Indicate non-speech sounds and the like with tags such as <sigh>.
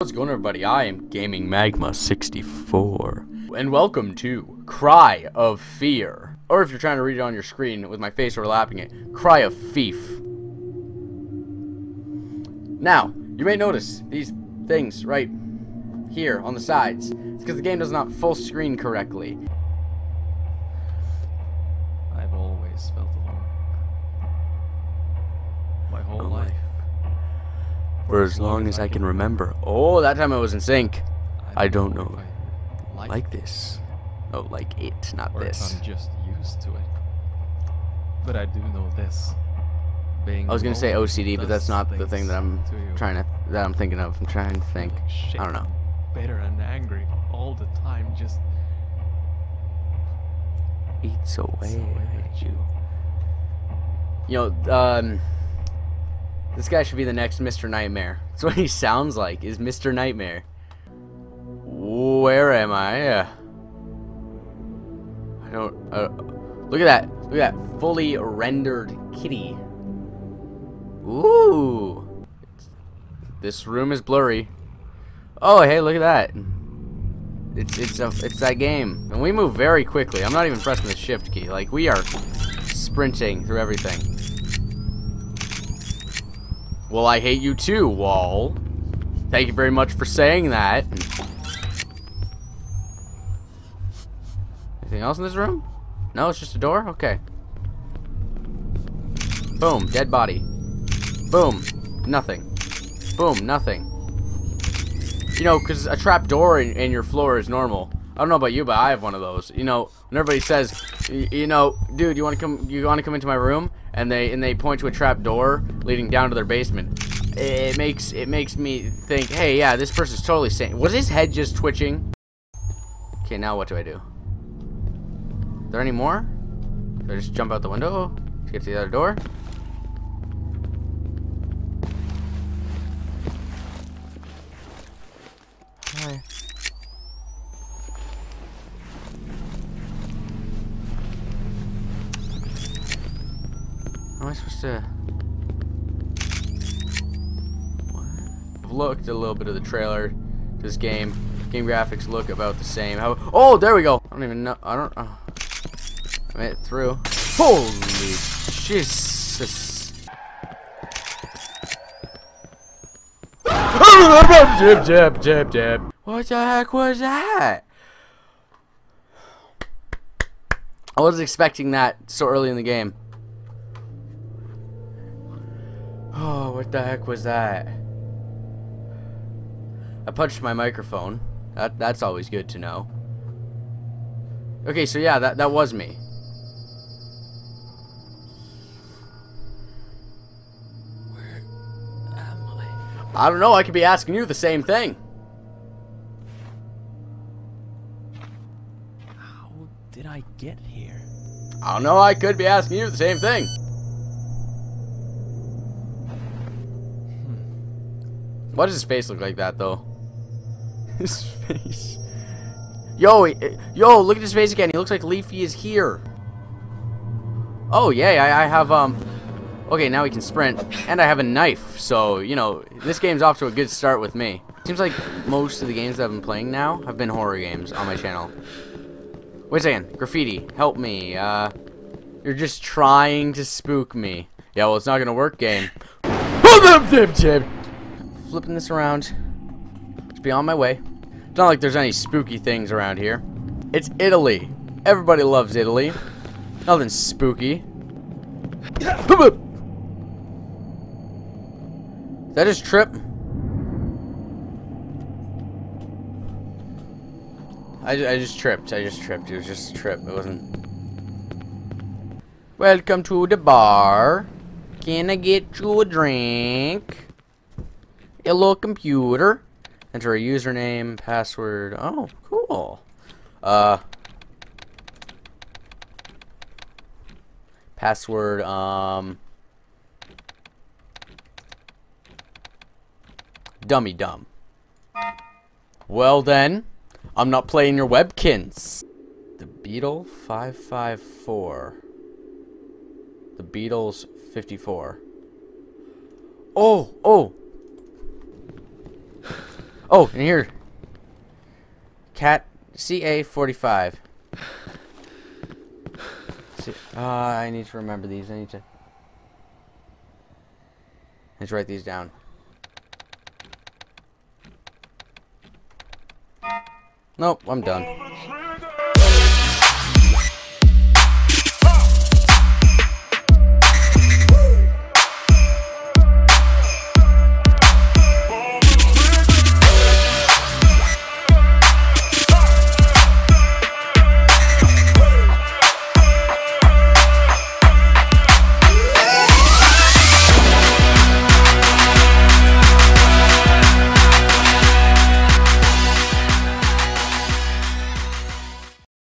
What's going on everybody? I am Gaming Magma 64 and welcome to Cry of Fear. Or if you're trying to read it on your screen with my face overlapping it, Cry of Fief. Now, you may notice these things right here on the sides. It's because the game does not full screen correctly. I've always felt For as long as I can remember. Oh, that time I was in sync. I don't know. Like this. Oh, like it, not this. I'm just used to it. But I do know this. Being I was gonna say OCD, but that's not the thing that I'm things to you. trying to that I'm thinking of. I'm trying to think. I don't know. Bitter and angry all the time. Just Eats away away at you. You know, um, this guy should be the next Mr. Nightmare. <laughs> That's what he sounds like. Is Mr. Nightmare? Where am I? Uh, I don't. Uh, look at that. Look at that fully rendered kitty. Ooh. This room is blurry. Oh, hey, look at that. It's it's a it's that game, and we move very quickly. I'm not even pressing the shift key. Like we are sprinting through everything. Well, I hate you too, Wall. Thank you very much for saying that. Anything else in this room? No, it's just a door. Okay. Boom, dead body. Boom, nothing. Boom, nothing. You know, because a trap door in, in your floor is normal. I don't know about you, but I have one of those. You know, when everybody says, you know, dude, you want to come, you want to come into my room, and they and they point to a trap door leading down to their basement. It makes it makes me think, hey, yeah, this person's totally sane. Was his head just twitching? Okay, now what do I do? Is there any more? Do I just jump out the window get to the other door? Hi. I supposed to? What? I've looked a little bit of the trailer. This game, game graphics look about the same. How? Oh, there we go. I don't even know. I don't. Oh. I made it through. Holy Jesus! jib, jib, jib, jib. What the heck was that? I wasn't expecting that so early in the game. What the heck was that? I punched my microphone. That that's always good to know. Okay, so yeah, that that was me. where am I? I don't know. I could be asking you the same thing. How did I get here? I don't know. I could be asking you the same thing. Why does his face look like that, though? <laughs> His face. Yo, yo, look at his face again. He looks like Leafy is here. Oh, yay, I, I have, um... Okay, now we can sprint. And I have a knife, so, you know, this game's off to a good start with me. Seems like most of the games that I've been playing now have been horror games on my channel. Wait a second. Graffiti, help me. Uh, you're just trying to spook me. Yeah, well, it's not gonna work, game. Flipping this around. Just be on my way. It's not like there's any spooky things around here. It's Italy. Everybody loves Italy. Nothing spooky. Is that trip? I, I just tripped. I just tripped. It was just a trip. It wasn't. Welcome to the bar. Can I get you a drink? Hello, computer. Enter a username, password. Oh, cool. Uh. Password, um. Dummy dumb. Well then, I'm not playing your Webkinz. The Beetle 554. The Beatles 54. Oh, oh. Oh, and here. Cat CA45. See, uh, I need to remember these. I need to. Let's write these down. Nope, I'm done.